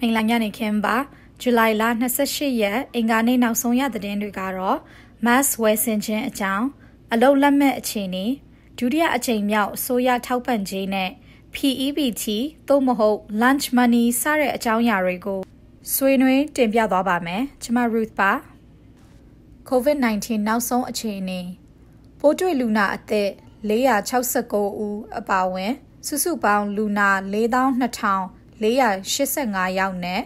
မင်္ဂလာညနေခင်းပါဇူလိုင်လ28ရက်အင်္ဂါနေ့နောက်ဆုံးရသတင်းတွေကတော့ mass ဝယ်ဆင်ခြင်းအကြောင်းအလုတ်လက်မဲ့အခြေအနေဒုတိယအကြိမ်မြောက်အစိုးရထောက်ပံ့ကြေးနဲ့ PEBT သို့မဟုတ် lunch money စတဲ့အကြောင်းအရာတွေကိုဆွေးနွေးတင်ပြသွားပါမယ်ကျွန်မ Ruth ပါ COVID-19 နောက်ဆုံးအခြေအနေပိုးတွေ့လူနာအသက်469ဦးအပါအဝင် စုစုပေါင်းလူနာ4200 485ယောက်နဲ့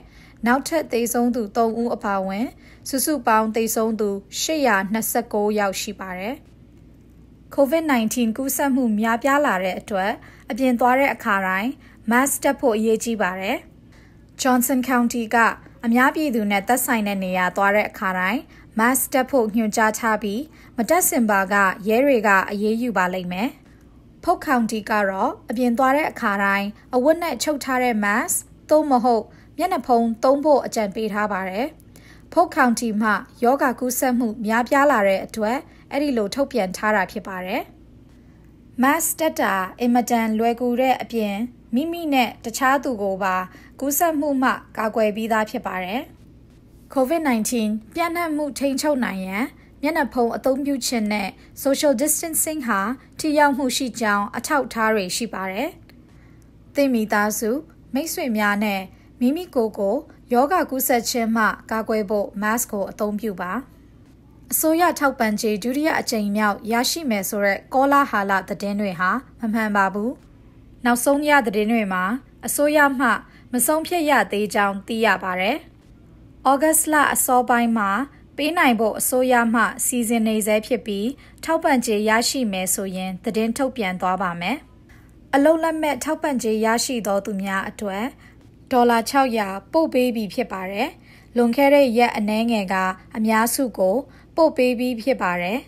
နောက်ထပ်သေဆုံးသူ3ဦးအပါအဝင်စုစုပေါင်းသေဆုံးသူ829ယောက်ရှိပါတယ်။ COVID-19 ကူးစက်မှုများပြားလာတဲ့အတွက်အပြင်သွားတဲ့အခါတိုင်း mask တပ်ဖို့အရေးကြီးပါတယ်။ Johnson County ကအများပြည်သူနဲ့သက်ဆိုင်တဲ့နေရာသွားတဲ့အခါတိုင်း mask တပ်ဖို့ညွှန်ကြားထားပြီးမတက်စင်ပါကရဲတွေကအရေးယူပါလိမ့်မယ်။ ဖုတ်ကောင်တီကတော့အပြင်သွားတဲ့အခါတိုင်းအဝတ်နဲ့ချုပ်ထားတဲ့ mask သို့မဟုတ်မျက်နှာဖုံးသုံးဖို့အကြံပေးထားပါတယ်။ဖုတ်ကောင်တီမှယောဂကူးစက်မှုများပြားလာတဲ့အတွက်အဲ့ဒီလိုထုတ်ပြန်ထားတာဖြစ်ပါတယ်။ mask တက်တာအင်မတန်လွယ်ကူတဲ့အပြင်မိမိနဲ့တခြားသူကိုပါကူးစက်မှုမှကာကွယ်ပြီးသားဖြစ်ပါတယ်။ COVID-19 ပြန့်နှံ့မှုထိန်းချုပ်နိုင်ရန် မျက်နှာဖုံးအသုံးပြုခြင်းနဲ့ social distancing ဟာထိရောက်မှုရှိကြောင်းအထောက်အထားတွေရှိပါတယ်။သင်မိသားစုမိတ်ဆွေများနဲ့မိမိကိုယ်ကိုယောဂကူးစက်ခြင်းမှကာကွယ်ဖို့ mask ကိုအသုံးပြုပါအစိုးရထောက်ပံ့ကြေးဒုတိယအကြိမ်မြောက်ရရှိမယ်ဆိုတဲ့ကောလာဟာလသတင်းတွေဟာမမှန်ပါဘူး။နောက်ဆုံးရသတင်းတွေမှာအစိုးရမှမဆုံးဖြတ်ရသေးကြောင်းသိရပါတယ်။ဩဂတ်လအစောပိုင်းမှာ ပေးနိုင်ဖို့အစိုးရမှစီစဉ်နေဆဲဖြစ်ပြီးထောက်ပံ့ကြေးရရှိမယ်ဆိုရင်သတင်းထုတ်ပြန်သွားပါမယ်။အလုံးလက်မဲ့ထောက်ပံ့ကြေးရရှိသောသူများအတွက်ဒေါ်လာ600ပို့ပေးပြီးဖြစ်ပါတယ်။လွန်ခဲ့တဲ့ရက်အနည်းငယ်ကအများစုကို ပို့ပေးပြီးဖြစ်ပါတယ်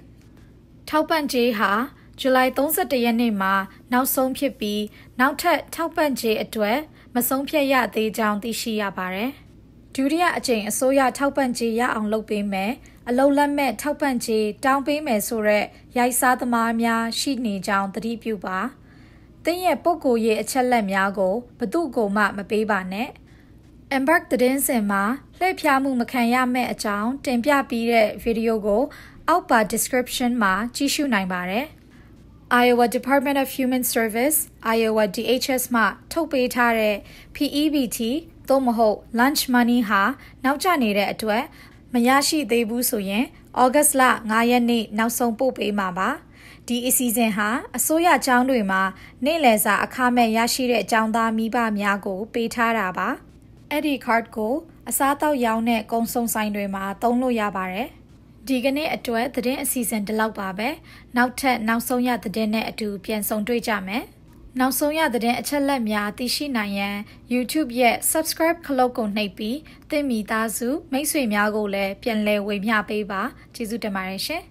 ။ထောက်ပံ့ကြေးဟာဇူလိုင်31ရက်နေ့မှာနောက်ဆုံးဖြစ်ပြီးနောက်ထပ်ထောက်ပံ့ကြေးအတွက်မဆုံးဖြတ်ရသေးကြောင်းသိရှိရပါတယ်။ ဒုတိယအကြိမ်အစိုးရထောက်ပံ့ကြေးရအောင်လုပ်ပေးမယ်အလုံလက်မဲ့ထောက်ပံ့ကြေးတောင်းပေးမယ်ဆိုရက်ရိုက်စားသမားများရှိနေကြောင်းသတိပြုပါတင်းရဲ့ပုံကိုရေးအချက်လက်များကိုဘသူ့ကိုမှမပေးပါနဲ့ Embark သတင်းစင်မှာလှည့်ဖျားမှုမခံရမဲ့အကြောင်းတင်ပြပြီးတဲ့ဗီဒီယိုကိုအောက်ပါ description မှာကြည့်ရှုနိုင်ပါတယ် Iowa Department of Human Service Iowa DHS မှထုတ်ပေးထားတဲ့ PEBT သို့မဟုတ် lunch money ဟာနောက်ကျနေတဲ့အတွက်မရရှိသေးဘူးဆိုရင်ဩဂတ်လ9ရက်နေ့နောက်ဆုံးပို့ပေးမှာပါဒီအစီအစဉ်ဟာအစိုးရကျောင်းတွေမှာနေ့လယ်စာအခမဲ့ရရှိတဲ့ကျောင်းသားမိဘများကို ပေးထားတာပါအဲ့ဒီ card ကိုအစားအသောက်ရောင်းတဲ့ကုန်းစုံဆိုင်တွေမှာသုံးလို့ရပါတယ် ဒီကနေ့အတွက်သတင်းအစီအစဉ်ဒီလောက်ပါပဲနောက်ထပ်နောက်ဆုံးရသတင်းနဲ့အတူပြန်ဆုံတွေ့ကြမယ်နောက်ဆုံးရတဲ့အချက်လက်များသိရှိနိုင်ရန် YouTube ရဲ့ Subscribe ခလုတ်ကိုနှိပ်ပြီးသင်မိသားစု မိတ်ဆွေများကိုလည်းပြန်လည်ဝေမျှပေးပါကျေးဇူးတင်ပါတယ်ရှင်